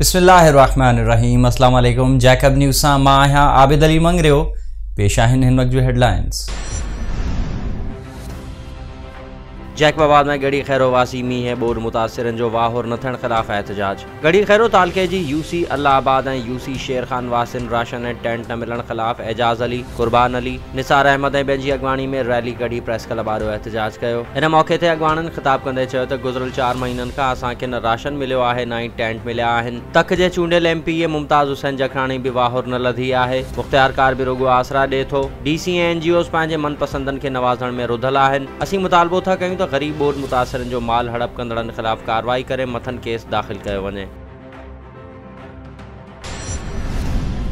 अस्सलाम वालेकुम Jacob news सां माँ आहियाँ आबिद अली मंगरियो पेश आहिनि हिन वक़्त जो हेडलाइंस जैकबाबाद में गड़ी खैरो वासी मींह है बोर्ड मुतासरन जो वाह और न थियण ख़िलाफ़ एहतजाज। गड़ी खैरो तालके जी यूसी अल्लाहबाद ऐं यूसी शेर खान वासिन, राशन ऐं टेंट न मिलण ख़िलाफ़ एजाज़ अली, कुर्बान अली, निसार अहमद ऐं पंहिंजी अॻवानी में रैली कढी प्रेस क्लब वारो एहतजाज कयो। हिन मौक़े ते अॻवाननि ख़िताब कंदे त गुज़िरियल चारि महीननि खां असांखे न राशन मिलियो आहे, न ई टेंट मिलिया तख जे चूंडियल M P A Mumtaz Hussain Jakhrani बि वाहुर न लधी आहे। मुख़्तियार कार बि रुगो आसरा ॾिए थो। डी सी ऐं एन जी ओस पंहिंजे मनपसंदनि खे नवाज़ण में रुधल आहिनि। असीं मुतालबो था कयूं त ग़रीब बोर्ड मुतासरन जो माल हड़प कंदड़नि ख़िलाफ़ कार्रवाई करे, मथन केस दाख़िल कयो वञे।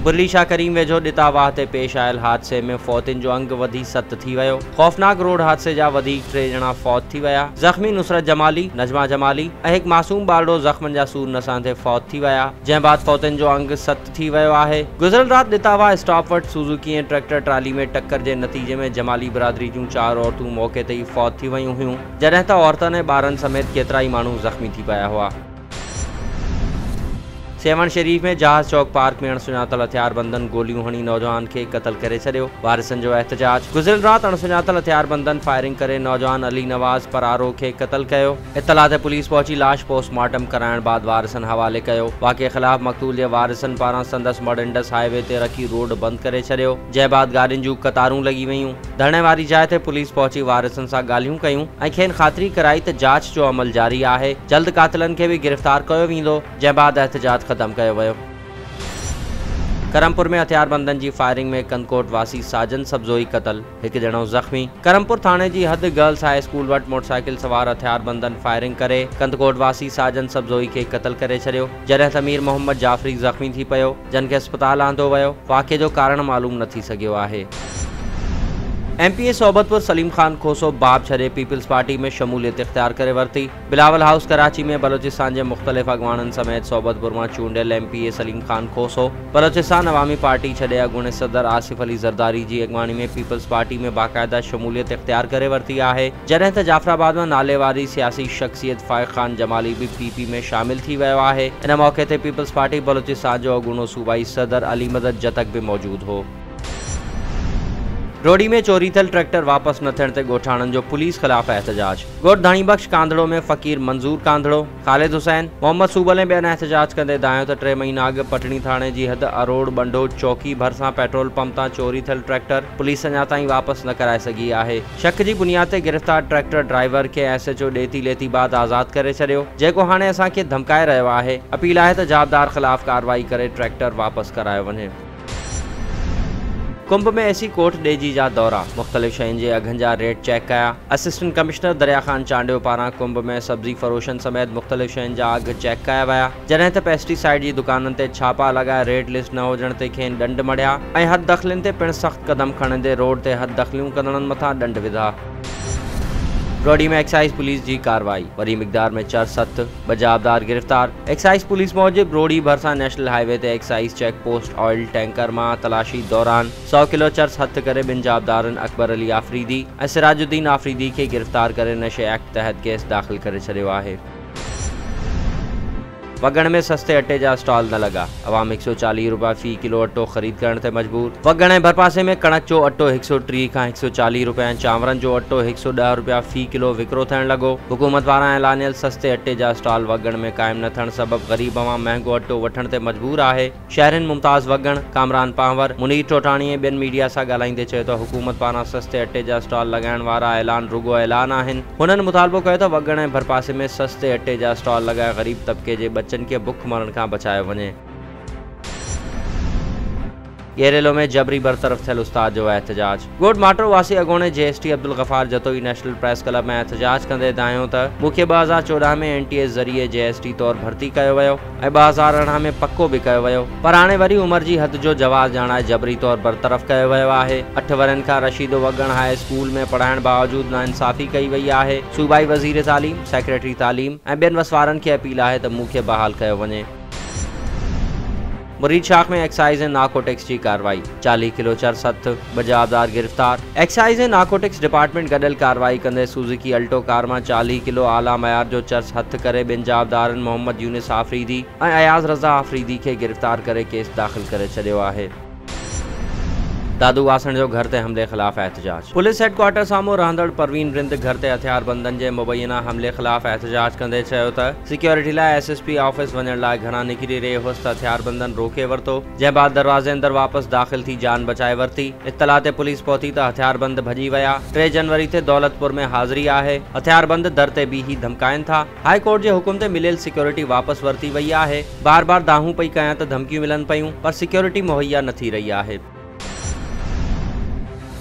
बुरली शाह करीम वेझो ॾिता वाह ते पेश आयल हादसे में फ़ौतिन जो अंग सत थी वियो। ख़ौफ़नाक रोड हादसे जा वधीक टे ॼणा फ़ौत थी विया। ज़ख़्मी नुसरत जमाली, नजमा जमाली हिकु मासूम बालडो ज़ख़्मनि जा सूर नसां फ़ौत थी विया। जंहिं बाद फ़ौतिन जो अंग सत थी वियो आहे। गुज़िरियल राति ॾिता स्टॉप वटि सुज़ुकी ऐं ट्रैक्टर ट्राली में टक्कर जे नतीजे में जमाली बिरादरी जूं चारि औरतूं मौक़े ते ई फ़ौत थी वियूं हुयूं। जॾहिं त औरतुनि ऐं ॿारनि समेत केतिरा ई माण्हू ज़ख़्मी थी पिया हुआ। सेवन शरीफ़ में जहाज़ चौक पार्क में अणसुञातल हथियारबंदनि गोलियूं हणी नौजवान खे क़तल करे छॾियो। वारिसनि जो एहतजाज। गुज़िरियल राति अणसुञातल हथियारबंदनि फायरिंग करे नौजवान अली नवाज़ परारो खे क़तल कयो। इतला ते पुलिस पहुची, लाश पोस्टमार्टम कराइण बाद वारिसनि हवाले कयो। ख़िलाफ़ मक़तूल जे वारिसनि पारां संदसि मडंडस हाईवे ते रखी रोड बंदि करे छॾियो। जंहिं बाद गाॾियुनि जूं कतारूं लॻी वयूं। धरणे वारी जाइ ते पुलिस पहुची, वारिसनि सां ॻाल्हियूं कयूं ऐं कराई त जाँच जो अमल जारी आहे। जल्द कातिलनि खे बि गिरफ़्तार कयो वेंदो, जंहिं बाद एहतजाज ख़तमु वियो करमपुर में हथियारबंदनि जी फायरिंग में कनकोट वासी साजन सब्जोई क़तल हिकु ॼणो ज़ख़्मी। करमपुर थाणे जी हद गर्ल्स हाई स्कूल वटि मोटरसाइकिल सवार हथियारबंदनि फायरिंग करे कंदकोट वासी साजन सब्जोई खे क़तल करे छॾियो। जॾहिं त मोहम्मद जाफ़री ज़ख़्मी थी पियो, जिन खे अस्पताल आंदो वियो वाक़े जो कारण मालूम न थी सघियो M P A Sobatpur Saleem Khan Khoso बाब छॾे पीपल्स पार्टी में शमूलियत इख़्तियार करे वरिती। बिलावल हाउस कराची में बलोचिस्तान जे मुख़्तलिफ़ अॻवाननि समेत सोबतपुर माँ चूंडियल M P A Saleem Khan Khoso. Balochistan Awami party छॾे अॻूणे सदर आसिफ़ अली ज़रदारी जी अॻवानी में पीपल्स पार्टी में बाक़ायदा शमूलियत इख़्तियार करे वरिती आहे। जॾहिं त जाफ़राबाद में नाले वारी सियासी शख़्सियत फ़ाइक़ ख़ान जमाली बि पी पी में शामिल आहे। इन मौक़े ते पीपल्स पार्टी बलोचिस्तान जो सूबाई सदर अली मदद जतक बि मौजूदु हो। रोडी में चोरी थियल ट्रैक्टर वापसि न थियण ते ॻोठाणनि जो पुलिस ख़िलाफ़ एहतजाज। ॻोठ धाणी बख़्श कांधड़ो में फ़क़ीर मंज़ूर कांधड़ो, ख़ालिद हुसैन, मोहम्मद सूबल ऐं ॿियनि एहतजाज कंदे दायो त टे महीना अॻु पटणी थाणे जी हद अरोड़ बंडो चौकी भरिसां पेट्रोल पंप तां चोरी थियल ट्रैक्टर पुलिस अञा ताईं वापसि न कराए सघी आहे। शक जी बुनियाद ते गिरफ़्तार ट्रैक्टर ड्राइवर खे एस एच ओ ॾेती लेती बाद आज़ादु करे छॾियो, जेको हाणे असांखे धमकाए रहियो आहे। अपील आहे त जाबदार ख़िलाफ़ कार्रवाई करे ट्रैक्टर वापसि करायो वञे। कुंभ में ऐसी कोर्ट डेजी जा दौरा। मुख़्तलिफ़ शयुनि जे अघनि जा रेट चेक कया। असिस्टेंट कमिश्नर दरिया ख़ान चांडियो पारा कुंभ में सब्ज़ी फरोशन समेत मुख़्तलिफ़ शयुनि जा अघ चेक कया विया। जॾहिं त पेस्टिसाइड जी दुकाननि ते छापा लॻाए रेट लिस्ट न हुजण ते खेनि ॾंड मड़िया ऐं हद दख़लनि ते पिणु सख़्त क़दम खणंदे रोड ते हद दख़लियूं कंदड़नि मथां ॾंड विधा। रोडी में एक्साइज पुलिस जी कार्रवाई। बड़ी मकदार में चार सत बजाबदार गिरफ़्तार। एक्साइज पुलिस मूजिब रोडी भरसा नेशनल हाईवे ते excise check post oil tanker माँ तलाशी दौरान। सौ किलो चर्स हथ करे बिन जाबदारनि अकबर अली आफ़रीदी सिराजुद्दीन आफ़रीदी के गिरफ़्तार करे नशे एक्ट तहत केस दाख़िल करे छॾियो आहे। वगण में सस्ते अटे जा स्टॉल न लॻा अवाम हिकु सौ चालीह रुपया फ़ी किलो अटो ख़रीद करण ते मजबूर। वगण ऐं भरपासे में कणक जो अटो हिकु सौ टीह खां हिकु सौ चालीह रुपया ऐं जो अटो हिकु सौ ॾह रुपया फ़ी किलो विकिरो थियणु लॻो। हुकूमत पारां ऐलानियल सस्ते अटे जा स्टॉल वगण में क़ाइमु न थियणु सबबि ग़रीब अवाम महांगो अटो वठण ते मजबूर आहे। शहरनि मुमताज़ वगण, कामरान पांवर, मुनीर ऐं ॿियनि मीडिया सां ॻाल्हाईंदे चयो हुकूमत पारां सस्ते अटे जा स्टॉल लॻाइण वारा ऐलान रुगो ऐलान आहिनि। हुननि मुतालबो कयो त वगण ऐं भरपासे में सस्ते अटे जा स्टॉल लॻाए ग़रीब तबिके जे बचनि खे बुख मरण खां बचायो वञे। येरेलो में जबरी बरतरफ थियल उस्ताद जो एहतजाज। गोड माटो वासी अॻोणे जे S T Abdul Ghaffar Jatoi national press club में एहतजाज कंदे दायो त। मूंखे हज़ार चोॾहं में एन टी एस ज़रिए जे एस टी तौरु भर्ती कयो वियो ऐं हज़ार अरिड़हं में पको बि कयो वियो। पर हाणे वरी उमिरि जी हद जो जवाज़ ॼाणाए जबरी तौरु बरतरफ़ कयो वियो आहे। अठ वरनि खां रशीदो वगण हाई स्कूल में पढ़ाइण बावजूदि नाइंसाफ़ी कई वई आहे। सूबाई वज़ीर तालीम, सेक्रेटरी तालीम ऐं ॿियनि वसवारनि खे अपील आहे त मूंखे बहाल कयो वञे। मुरीद शाख में एक्साइज एंड नाकोटिक्स की कार्रवाई। चालीस किलो चर्स सत्त बजाबदार गिरफ़्तार। एक्साइज एंड नाकोटिक्स डिपार्टमेंट गडल कार्रवाई कंदे सुज़ुकी अल्टो कार माँ चालीह किलो आला मयार जो चर्स हथ करे ॿिनि जाबदारनि मोहम्मद यूनिस आफ़रीदी ऐं अयाज़ रज़ा आफ़रीदी के गिरफ़्तार करे केस दाख़िल कर छॾियो आहे। दादू वासण जो घर ते हमले ख़िलाफ़ एहतजाज। पुलिस हेडक्वार्टर साम्हूं रहंदड़ परवीन रिंद घर ते हथियारबंदनि जे मुबैना हमले ख़िलाफ़ एहतजाज कंदे सिक्योरिटी लाइ एस एस पी ऑफ़िस वञण लाइ घरां निकिरी रहियो हुअसि त हथियारबंदनि रोके वरितो। जंहिं बाद दरवाज़े अंदरि वापसि दाख़िल थी जान बचाए वरिती। इतला ते पुलिस पहुती त हथियारबंद भॼी विया। टे जनवरी ते दौलतपुर में हाज़िरी आहे। हथियारबंद दर ते बीही धमकाइनि था। हाई कोर्ट जे हुकुम ते मिलियल सिक्योरिटी वापसि वरिती वई आहे। बार बार दाहूं पई कयां त धमकियूं मिलनि पयूं, पर सिक्योरिटी मुहैया न थी रही आहे।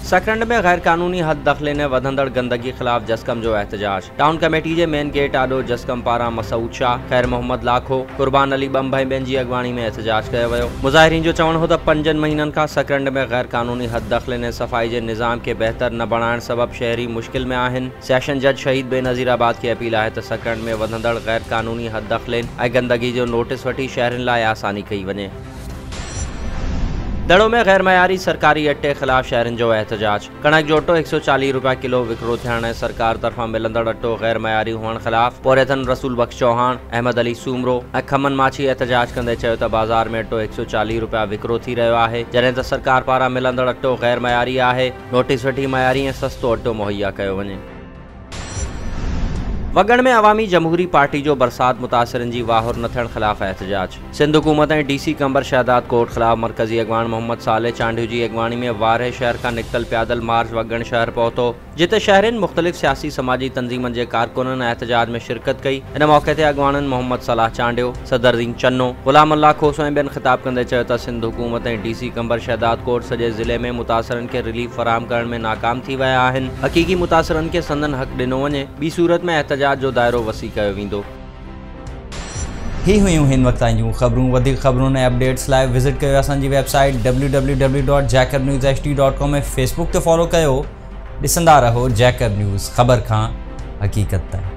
सकरंड में गैर कानूनी हद दख़ले ने वधंदड़ गंदगी ख़िलाफ़ जसकम जो एहतजाज। टाउन कमेटी जे मेन गेट आडो जसकम पारां मसूद शाह, ख़ैर मोहम्मद लाखो, कुर्बान अली बम भाई ॿियनि जी अॻवानी में एहतजाज कयो वियो। मुज़ाहिरीन जो चवण हो त पंजनि महीननि खां सकरंड में गैर कानूनी हद दख़ले ने सफ़ाई जे निज़ाम खे बहितर न बणाइण सबबि शहरी मुश्किल में आहिनि। सेशन जज शहीद बेनज़ीराबाद खे अपील आहे त सकरंड में वधंदड़ गैर कानूनी हद दख़लनि गंदगी जो नोटिस वठी शहरनि लाइ आसानी कई वञे। दड़ों में गैर मयारी सरकारी अटे ख़िलाफ़ शहरनि जो एहतजाज। कणक जो अटो हिकु सौ चालीह रुपया किलो विकिरो थियण सरकार तरफ़ां मिलंदड़ अटो गैर मयारी हुअण ख़िलाफ़ पोरेथन रसूल बख़्श चौहान, अहमद अली सूमरो खमन माछी एहतजाज कंदे बाज़ार में अटो हिकु सौ चालीह रुपया विकिरो थी रहियो आहे, जॾहिं त सरकार पारां मिलंदड़ अटो गैर मयारी आहे, नोटिस वठी मयारी ऐं सस्तो अटो मुहैया कयो वञे। वगण में अवामी जमहूरी पार्टी जो बरसात मुतासरनि जी वाहुर न थियण ख़िलाफ़ एहतजाज सिंध हुकूमत डी सी कंबर शहदाद कोर्ट ख़िलाफ़ मरकज़ी अगवान मोहम्मद साले चांडू जी अगवानी में वारे शहर का निकल प्यादल मार्च वगण शहर पहुतो। जिते शहरनि मुख़्तलिफ़ सियासी समाजी तंज़ीमनि जे कारकुननि एहतजाज में शिरकत कई, इन मौक़े ते अॻवाननि मोहम्मद सलाह चांडियो सदरदीन चन्नो, ग़ुलाम अल्लाह खोसो ऐं ख़िताब कंदे सिंध हुकूमत ऐं डी सी कंबर शहदाद कोर्ट सॼे ज़िले में मुतासरनि खे रिलीफ फ़राहम करण में नाकाम थी हक़ीक़ी मुतासरनि खे संदन हक़ ॾिनो वञे, ॿी सूरत में एहतजाज जो दाइरो वसी कयो वेंदो। ही हुयूं वक़्त जूं ख़बरूं। वधीक ख़बरुनि अपडेट्स लाइ विज़िट कयो असांजी website W W dot Jaikar news HD dot dot com ऐं फेसबुक ते फॉलो कयो। ॾिसंदा रहो जैकब न्यूज़ ख़बर का हक़ीक़त ताईं